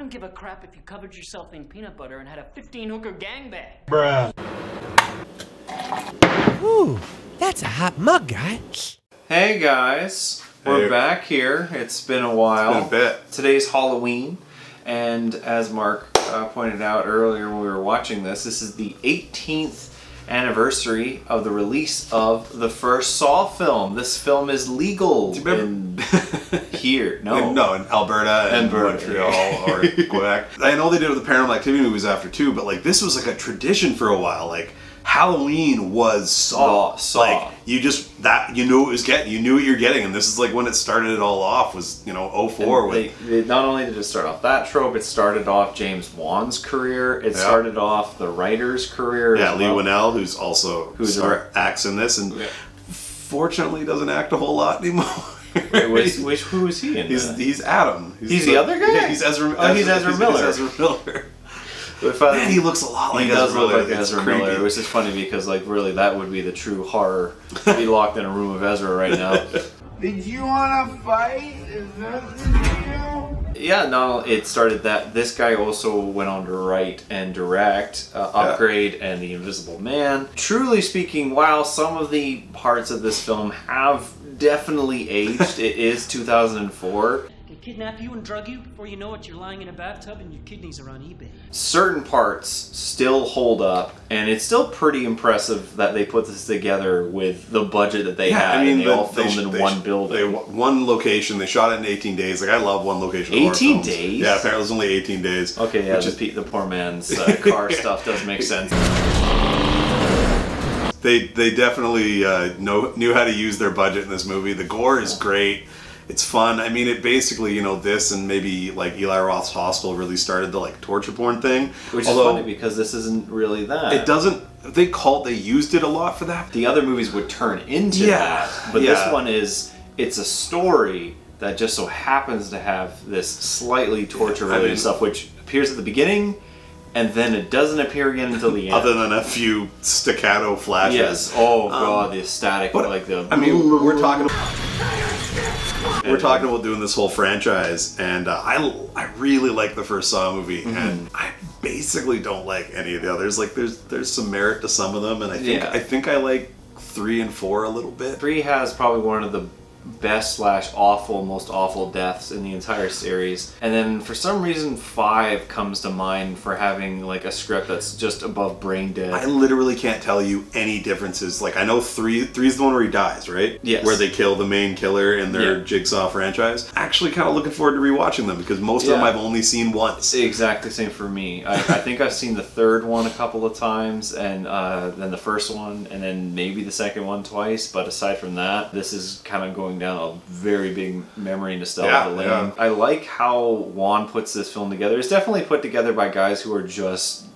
don't give a crap if you covered yourself in peanut butter and had a 15 hooker gangbang. Bruh. Ooh, that's a hot mug, guy. Hey guys, we're Hey. back here. It's been a while. It's been a bit. Today's Halloween, and as Mark uh, pointed out earlier when we were watching this, this is the 18th anniversary of the release of the first Saw film. This film is legal Do you remember- in here. No, no, in Alberta and. Montreal or Quebec. I know they did it with the Paranormal Activity movies after too, but like this was like a tradition for a while. Like Halloween was Saw. Saw-. Like you just that you knew it was getting, you knew what you're getting, and this is like when it started it all off was you know 04 And with they, they not only did it start off that trope, it started off James Wan's career. It Yeah. started off the writer's career. yeah as Lee well. Whannell, who's also Who's star, acts in this, and Yeah. fortunately doesn't act a whole lot anymore. Wait, which, which, who is he in? He's he's Adam. He's the other guy? Yeah, he's Ezra. Oh, he's Ezra Miller. He's Ezra Miller. If I- Man, he looks a lot like he does Ezra look Miller. like Ezra creepy. Miller, which is funny because, like, really, that would be the true horror to be locked in a room of Ezra right now. Did you wanna fight? Is that the deal? yeah, no, it started that. This guy also went on to write and direct uh, Yeah. Upgrade and The Invisible Man. Truly speaking, while some of the parts of this film have definitely aged, it is 2004. Can kidnap you and drug you before you know it. You're lying in a bathtub and your kidneys are on eBay. certain parts still hold up, and it's still pretty impressive that they put this together with the budget that they had. and they the- all filmed sh- in they one sh- building. They, one location. They shot it in 18 days. Like I love one location. 18 days? Yeah, apparently it was only 18 days. okay, yeah, which the, is- the poor man's uh, car stuff does make sense. they they definitely uh, know knew how to use their budget in this movie. The gore is great. It's fun. I mean, it basically, you know, this and maybe like Eli Roth's Hostel really started the like torture porn thing. Which Although is funny because this isn't really that. it doesn't. They called. They used it a lot for that. The other movies would turn into Yeah, that, but yeah. this one is it's a story that just so happens to have this slightly torture related I mean- stuff, which appears at the beginning, and then it doesn't appear again until the end. Other than a few staccato flashes. Yes. Oh um, god, the static, but, like the. I mean, we're talking. We're talking about doing this whole franchise, and uh, I I really like the first Saw movie, Mm-hmm. and I basically don't like any of the others. Like, there's there's some merit to some of them, and I think Yeah. I think I like three and four a little bit. Three has probably one of the best slash awful, most awful deaths in the entire series, and then for some reason five comes to mind for having like a script that's just above brain dead. I literally can't tell you any differences. Like, I know three three's the one where he dies, right? Yes. Where they kill the main killer in their Yeah. Jigsaw franchise. Actually, kind of looking forward to rewatching them because most of them I've only seen once. Exactly same for me. I, I think I've seen the third one a couple of times, and uh, then the first one, and then maybe the second one twice. But aside from that, this is kind of going down a very big memory nostalgia Yeah, lane. yeah. I like how Wan puts this film together. It's definitely put together by guys who are just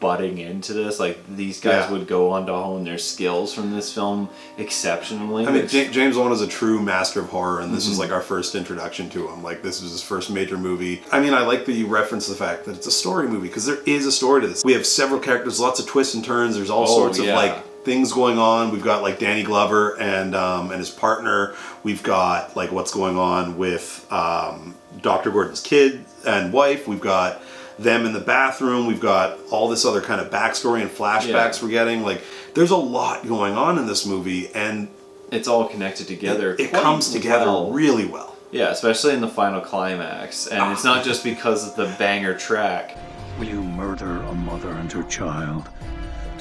butting into this. Like these guys Yeah. would go on to hone their skills from this film exceptionally. I mean, Ja- James Wan is a true master of horror, and this Mm-hmm. was like our first introduction to him. Like, this was his first major movie. I mean, I like that you reference the fact that it's a story movie because there is a story to this. We have several characters, lots of twists and turns. There's all Oh, sorts yeah. of like things going on. We've got like Danny Glover and um, and his partner. We've got like what's going on with um, Dr. Gordon's kid and wife. We've got them in the bathroom. We've got all this other kind of backstory and flashbacks Yeah. we're getting. Like, there's a lot going on in this movie, and it's all connected together. it quite comes together well. really well. Yeah, especially in the final climax. And it's not just because of the banger track, Will you murder a mother and her child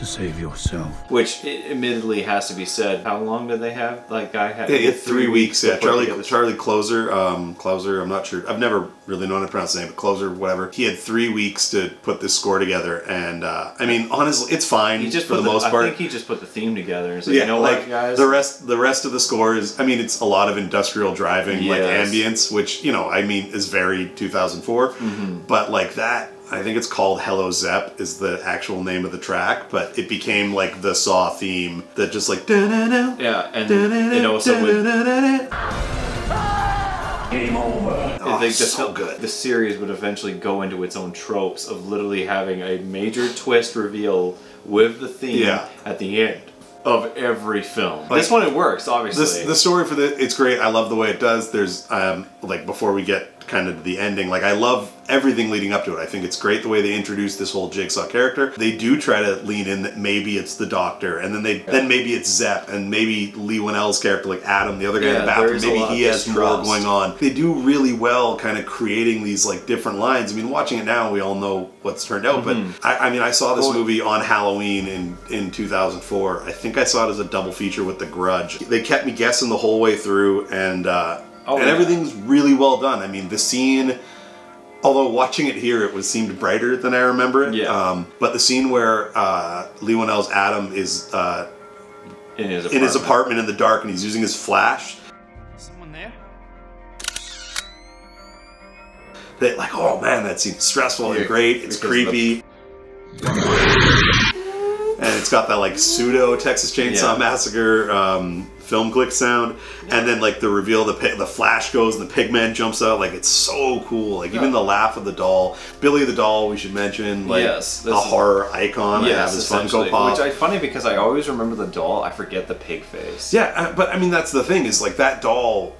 to save yourself? which i admittedly has to be said. How long did they have? Like, I had, Yeah, he had three weeks. Yeah, Charlie Charlie Closer, um, Closer. I'm not sure. I've never really known how to pronounce his name, but Closer, whatever. He had three weeks to put this score together, and uh, I mean, honestly, it's fine He just for put the, most part. I think he just put the theme together. And said, yeah, you know like what, guys? the rest, the rest of the score is. I mean, it's a lot of industrial driving, like ambience, which you know, I mean, is very 2004. Mm-hmm. But like that, I think it's called "Hello Zep" is the actual name of the track, but it became like the Saw theme that just like. Yeah, and it also would. Game over. Oh, I think the, so fil- good. the series would eventually go into its own tropes of literally having a major twist reveal with the theme Yeah. at the end of every film. this one it works, obviously. This the story for the it's great. I love the way it does. There's um like before we get kind of the ending. Like I love everything leading up to it. I think it's great the way they introduce this whole Jigsaw character. They do try to lean in that maybe it's the Doctor, and then they then maybe it's Zepp, and maybe Leigh Whannell's character, like Adam, the other guy in the bathroom. Maybe he has more going on. They do really well, kind of creating these like different lines. I mean, watching it now, we all know what's turned out. But I, I mean, I saw this Mm-hmm. Movie on Halloween in in 2004. I think I saw it as a double feature with The Grudge. They kept me guessing the whole way through, and uh, Oh, and yeah. everything's really well done. I mean, the scene. Although watching it here, it was seemed brighter than I remember it. Yeah. Um, but the scene where uh, Leigh Whannell's Adam is uh, in his in his apartment in the dark and he's using his flash, Someone there? that like, oh man, that seems stressful Yeah, and great. It's because of creepy. And it's got that like pseudo Texas Chainsaw Yeah. Massacre um, film click sound, and then like the reveal, the pi- the flash goes and the pigman jumps out. Like it's so cool. Like even the laugh of the doll, Billy the doll. We should mention like Yes, a horror icon. I have Yes, his Funko. Pop. Which I funny because I always remember the doll. I forget the pig face. Yeah, uh, but I mean that's the thing is like that doll.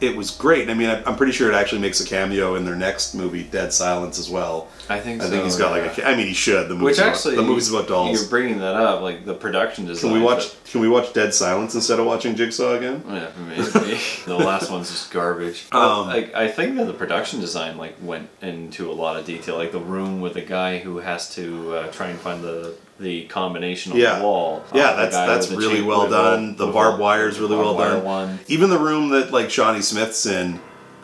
It was great. I mean, I'm pretty sure it actually makes a cameo in their next movie, Dead Silence, as well. I think I so. think he's got yeah. like a. I mean, he should. The movie's Which about, actually, the movie's about dolls. You're bringing that up, like the production design. Can we watch? Can we watch Dead Silence instead of watching Jigsaw again? Yeah, maybe. the last one's just garbage. But, Um, like, I think that the production design like went into a lot of detail, like the room with the guy who has to uh, try and find the the combination on Yeah. the wall. Yeah, Uh, that's that's really well done. The barbed wire is really well done. One. Even the room that like Shawnee Smith's in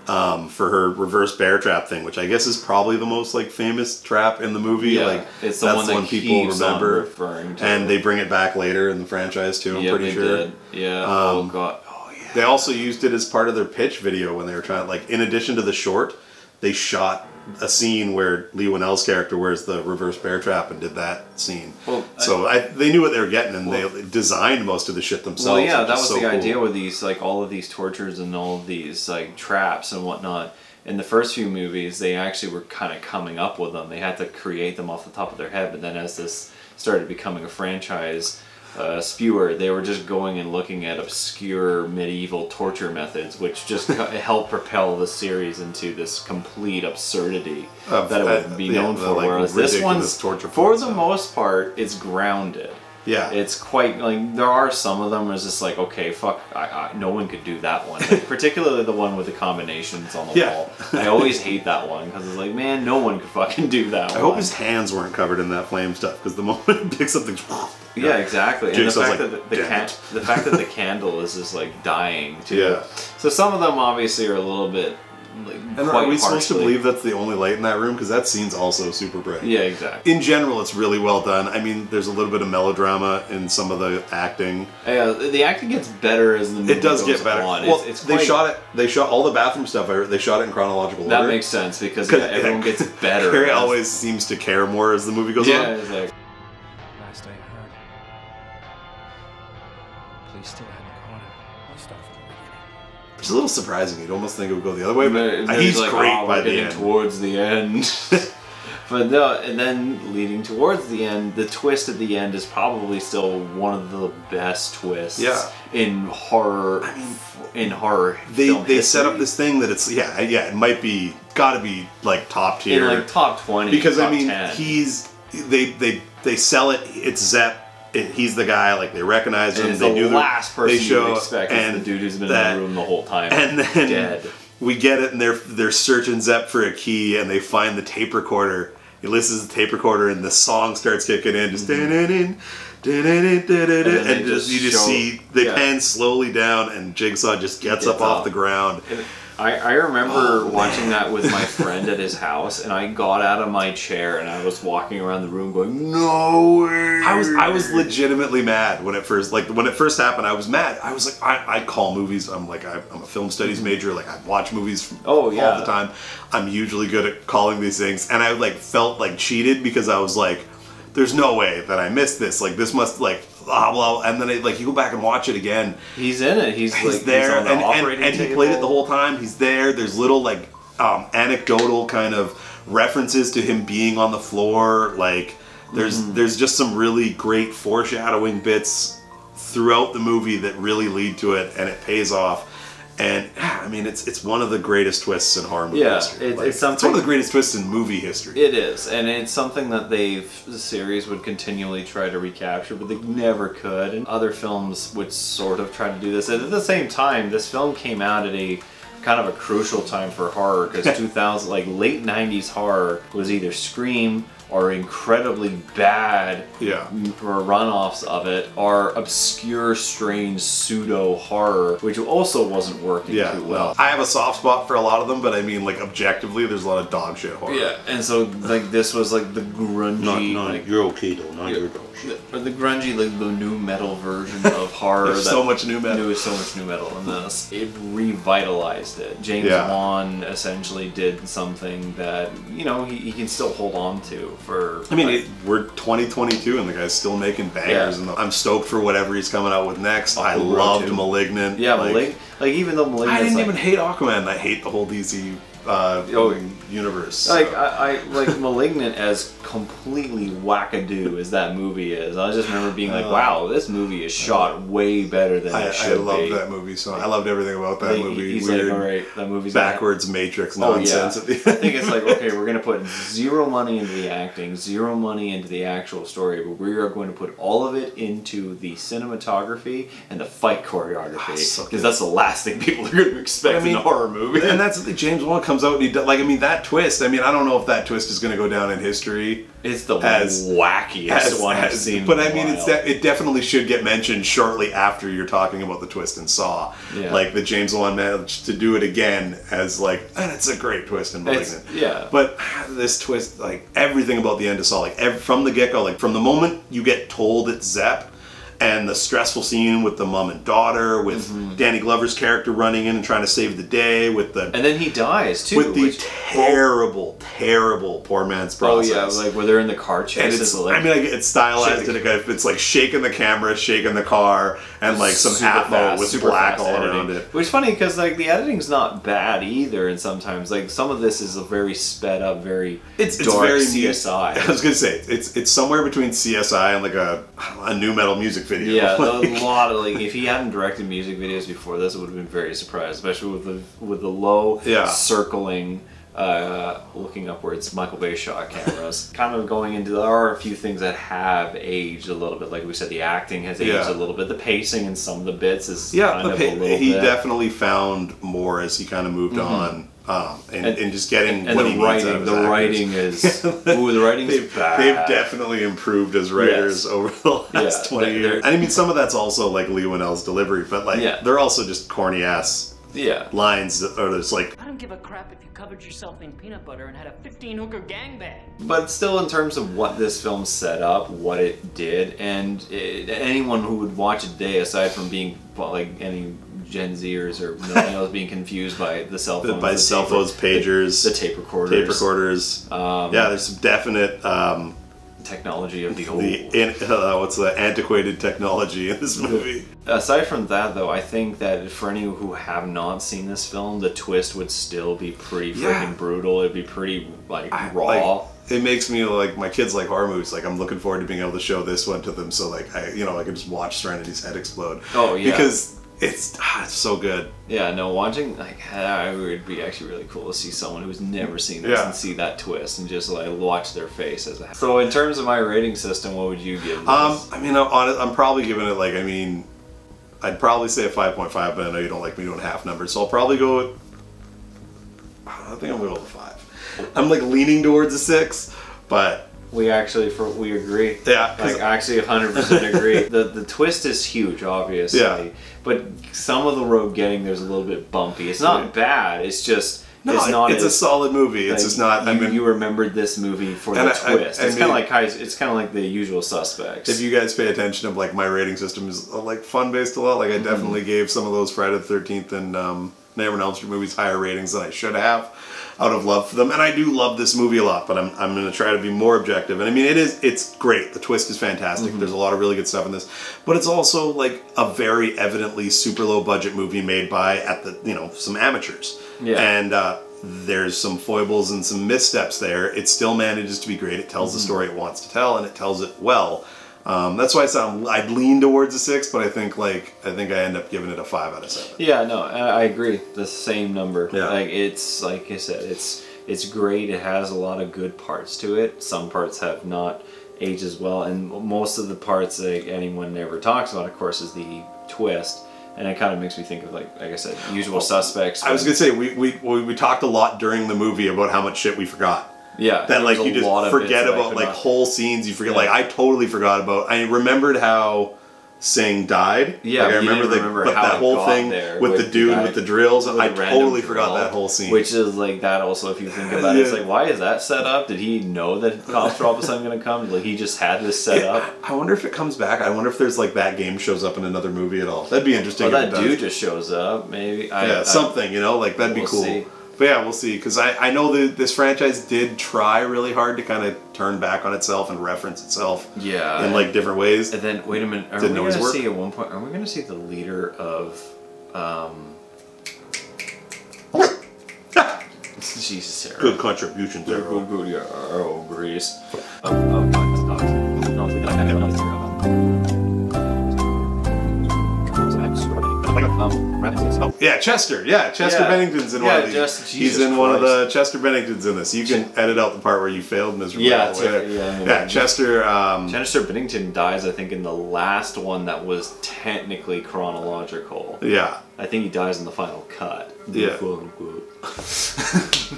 um, for her reverse bear trap thing, which I guess is probably the most like famous trap in the movie. Yeah, like it's the that's one that one people remember. referring to. And they bring it back later in the franchise too. I'm yeah, pretty sure. did. Yeah. oh Um, god. Oh yeah. They also used it as part of their pitch video when they were trying, like, in addition to the short, they shot a scene where Leigh Whannell's character wears the reverse bear trap and did that scene. Well, so I, they knew what they were getting and Well- they designed most of the shit themselves. Well, yeah, that was so the cool. idea with these, like all of these tortures and all of these like traps and whatnot. In the first few movies, they actually were kind of coming up with them. They had to create them off the top of their head. But then, as this started becoming a franchise uh, spewer, they were just going and looking at obscure medieval torture methods, which just helped propel the series into this complete absurdity Of- that it would uh, be yeah, known the, for. like, Whereas this one's, torture for the most part, it's grounded. Yeah. It's quite like there are some of them where it's just like okay, fuck, I, I, no one could do that one. Like, particularly the one with the combinations on the Yeah. wall. I always hate that one because it's like, man, no one could fucking do that I one. hope his hands weren't covered in that flame stuff because the moment he picks up the. yeah, exactly. And the fact like, that the, the, can- the fact that the candle is just like dying too. Yeah. So some of them obviously are a little bit like And quite are we supposed to believe that's the only light in that room? Because that scene's also super bright. Yeah, exactly. In general, it's really well done. I mean, there's a little bit of melodrama in some of the acting. Yeah, the acting gets better as the movie It does goes get better. on. Well, it's, it's they quite- shot it. They shot all the bathroom stuff. They shot it in chronological That order. makes sense because yeah, everyone yeah, gets better. Cary as- always seems to care more as the movie goes Yeah, on. it's like, Last I heard, police still It's a little surprising. You'd almost think it would go the other way, But he's like, great oh, by the end. towards the end. but no, and then leading towards the end, the twist at the end is probably still one of the best twists Yeah. in horror. in horror, They they set up this thing that it's yeah yeah it might be got to be like top tier in like top twenty because I mean 10. he's they they they sell it. It's Zepp. It, he's the guy. Like they recognize him. And they the do last person they show you expect and the dude who's been that- in the room the whole time and then dead. we get it and they're they're searching Zepp for a key and they find the tape recorder. He listens to the tape recorder and the song starts kicking in, just Mm-hmm. And and just just you just show- see they yeah. pan slowly down and Jigsaw just gets, Gets up off the ground. I, I remember Oh, watching that with my friend at his house, and I got out of my chair and I was walking around the room going, "No way!" I was I was legitimately mad when it first like when it first happened. I was mad. I was like I, I call movies. I'm like I, I'm a film studies major. Like I watch movies Mm-hmm. Oh, yeah. all the time. I'm usually good at calling these things, and I like felt like cheated because I was like, "There's no way that I missed this. Like this must like blah blah." And then it, like you go back and watch it again. He's in it. He's, He's like there, he's the and, and, and he played it the whole time. He's there. There's little like um, anecdotal kind of references to him being on the floor. Like there's Mm-hmm. there's just some really great foreshadowing bits throughout the movie that really lead to it, and it pays off. And ah, I mean, it's it's one of the greatest twists in horror movie Yeah, history. it- Like, it's it's one of the greatest twists in movie history. It is, and it's something that they've the series would continually try to recapture, but they never could. And other films would sort of try to do this. And at the same time, this film came out at a kind of a crucial time for horror because 2000, like late 90s horror, was either Scream or incredibly bad Yeah. or runoffs of it are obscure, strange pseudo horror, which also wasn't working yeah, too well. I have a soft spot for a lot of them, but I mean, like objectively, there's a lot of dog shit horror. Yeah, and so like this was like the grungy, Not, like you're okay though, not your dog or the grungy, like the new metal version of horror. There's that- so much new metal. There was so much new metal in this. It revitalized it. James Yeah. Wan essentially did something that you know he, he can still hold on to for. I mean, like, it, we're 2022 and the guy's still making bangers, Yeah. and I'm stoked for whatever he's coming out with next. I loved too. Malignant. yeah, like, Malig- like even though Malignant, I didn't even hate Aquaman. I hate the whole DC uh, Oh. universe. Like so. I, I like Malignant as completely wackadoo as that movie is. I just remember being like, Uh, "Wow, this movie is shot way better than I, it I should loved be." that movie so I loved everything about that Like, movie. He's Weird, like, "All right, that movie's gonna- backwards Matrix Oh yeah, nonsense. at the I think it's like okay, we're gonna put zero money into the acting, zero money into the actual story, but we are going to put all of it into the cinematography and the fight choreography Ah, because so that's the last thing people are going to expect I mean, in a horror movie. and that's the James Wan comes out and he does, like I mean that twist. I mean I don't know if that twist is going to go down in history. it's the as- wackiest as- one I've as- seen. But I mean, it's de- it definitely should get mentioned shortly after you're talking about the twist in Saw. Yeah. Like the James Wan managed to do it again as like, and it's a great twist in It's- Malignant. yeah. But ah, this twist, like everything about the end of Saw, like ev- from the get go, like from the moment you get told it's Zep. And the stressful scene with the mom and daughter, with Mm-hmm. Danny Glover's character running in and trying to save the day, with the and then he dies too. with the which- terrible, terrible poor man's process. oh yeah, like where they're in the car and chase. it's, like, I mean, like, it's stylized Shake- in a it's like shaking the camera, shaking the car, and like some fast, with super black all editing. around it. Which is funny because like the editing's not bad either, and sometimes like some of this is a very sped up, very It's, it's dark very CSI. I was gonna say it's it's somewhere between CSI and like a a new metal music video. Yeah, Like, a lot of like if he hadn't directed music videos before this, I would have been very surprised, especially with the with the low Yeah. circling, uh, looking upwards Michael Bay shot cameras. kind of going into there are a few things that have aged a little bit. Like we said, the acting has aged Yeah. a little bit. The pacing in some of the bits is yeah, kind of pa- a little he bit. definitely found more as he kind of moved on, um, and, And- and, just getting and what the he needs out writing, of the actors. writing is ooh, the writing's They've, bad. they've definitely improved as writers Yes. over the last Yeah, 20 years. they're- I mean, some of that's also like Leigh Whannell's delivery, but like Yeah. they're also just corny ass yeah. lines that are just like I don't give a crap if you covered yourself in peanut butter and had a 15 hooker gangbang. But still, in terms of what this film set up, what it did, and it, anyone who would watch it today, aside from being like any Gen Zers or millennials being confused by the cell phones, by the cell tape- phones, pagers, the tape recorders, tape recorders. Um, yeah, there's some definite um, technology of the old. the uh, what's the antiquated technology in this movie. Aside from that, though, I think that for any who have not seen this film, the twist would still be pretty freaking Yeah. brutal. It'd be pretty like I- raw. like, it makes me like my kids like horror movies. Like I'm looking forward to being able to show this one to them, so like I you know I can just watch Serenity's head explode. Oh, yeah. because it's ah, it's so good. Yeah, no, watching like it would be actually really cool to see someone who's never seen this Yeah. and see that twist and just like watch their face as it. So, in terms of my rating system, what would you give? This? Um, I mean, I'm, honest, I'm probably giving it like I mean, I'd probably say a 5.5, but I know you don't like me doing half numbers, so I'll probably go with. I think I'm gonna go with a five. I'm like leaning towards a six, but we actually for we agree. Yeah, like actually 100 percent agree. the the twist is huge, obviously. Yeah. But some of the road getting there's a little bit bumpy. It's not bad. It's just no, it's not. it's a solid movie. It's like, just not. You, I mean, you remembered this movie for the I- I- twist. I it's kind of like it's kind of like the usual suspects. if you guys pay attention of like my rating system is uh, like fun based a lot. Like I Mm-hmm. definitely gave some of those Friday the Thirteenth and um, Nightmare on Elm Street movies higher ratings than I should have, out of love for them. And I do love this movie a lot, but I'm I'm gonna try to be more objective. And I mean, it is it's great. The twist is fantastic. Mm-hmm. There's a lot of really good stuff in this, but it's also like a very evidently super low budget movie made by at the you know some amateurs. Yeah. And uh, there's some foibles and some missteps there. It still manages to be great. It tells the story it wants to tell, and it tells it well. Um, that's why I sound I'd lean towards a six, but I think like I think I end up giving it a five out of seven. Yeah, no, I I agree. The same number. Yeah. Like it's like I said, it's it's great. It has a lot of good parts to it. Some parts have not aged as well, and most of the parts that anyone ever talks about, of course, is the twist. And it kind of makes me think of like, like I said, Usual Suspects. I was gonna say we we we talked a lot during the movie about how much shit we forgot. Yeah, That like you just forget bits that I about like not- whole scenes. You forget Yeah. like I totally forgot about. I remembered how Sing died. Yeah, like, I remember the remember but that whole thing there with, with the the dude guy- with the drills. with I totally forgot that whole scene. Which is like that also if you think about it, it's like why is that set up? Did he know that cops were all of a sudden gonna come? Like he just had this set Yeah, up? I wonder if it comes back. I wonder if there's like that game shows up in another movie at all. That'd be interesting. If that it does. dude just shows up, maybe. I, yeah, I- something you know, like that'd be We'll cool. see. But yeah, we'll see. Because I, I know that this franchise did try really hard to kind of turn back on itself and reference itself Yeah. in like different ways. And then wait a minute, are Didn't we gonna see at one point are we gonna see the leader of um Jesus Sarah. Good contribution there. Good, good, yeah. Oh, Greece. Oh, oh, Um, Ramses. Oh, Yeah, Chester. Yeah, Chester Yeah. Bennington's in one of these. just- He's Jesus in one of the Chester Benningtons in this. You can edit out the part where you failed miserably. Yeah, all the way yeah, yeah, Chester. Um, Chester Bennington dies, I think, in the last one that was technically chronological. yeah, I think he dies in the final cut. Yeah. Quote, unquote.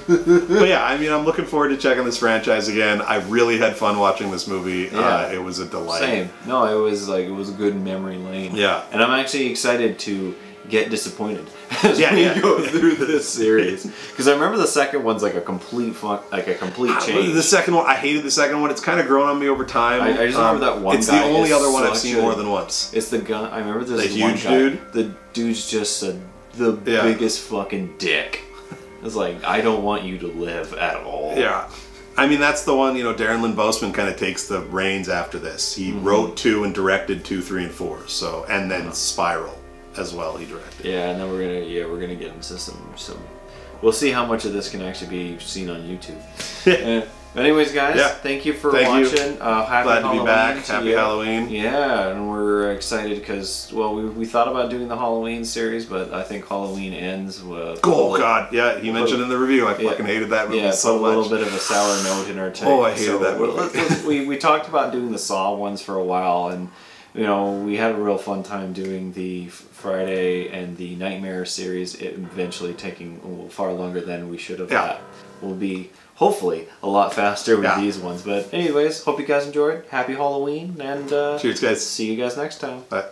but yeah, I mean, I'm looking forward to checking this franchise again. I really had fun watching this movie. Yeah. Uh, it was a delight. Same. No, it was like it was a good memory lane. Yeah. And I'm actually excited to get disappointed as Yeah, we yeah. go through this series because I remember the second one's like a complete fun, like a complete change. The second one, I hated the second one. It's kind of grown on me over time. Um, I- I just remember that one It's the only other one I've seen a- more than once. It's the gun. I remember this The huge guy- dude? The dude's just a, the Yeah. biggest fucking dick. It's like I don't want you to live at all. Yeah. I mean, that's the one, you know, Darren Lynn Bousman kind of takes the reins after this. He Mm-hmm. wrote two and directed two, three, and four. So, and then Spiral as well, he directed. Yeah, and then we're gonna yeah we're gonna get into some some. We'll see how much of this can actually be seen on YouTube. yeah. Anyways, guys, Yeah. thank you for Thank you. watching. Uh, happy Glad to be back. to Happy you. Halloween. Yeah, and we're excited because well, we, we thought about doing the Halloween series, but I think Halloween ends with Oh, God. Yeah, he mentioned in the review. I Yeah. fucking hated that movie Yeah, so a much. little bit of a sour note in our take. Oh, I hated So, that movie. we, we talked about doing the Saw ones for a while, and you know we had a real fun time doing the Friday and the Nightmare series. It eventually taking a little far longer than we should have. Yeah. Will be hopefully a lot faster with Yeah. these ones. But anyways, hope you guys enjoyed. Happy Halloween, and uh, Cheers, guys. See you guys next time. Bye.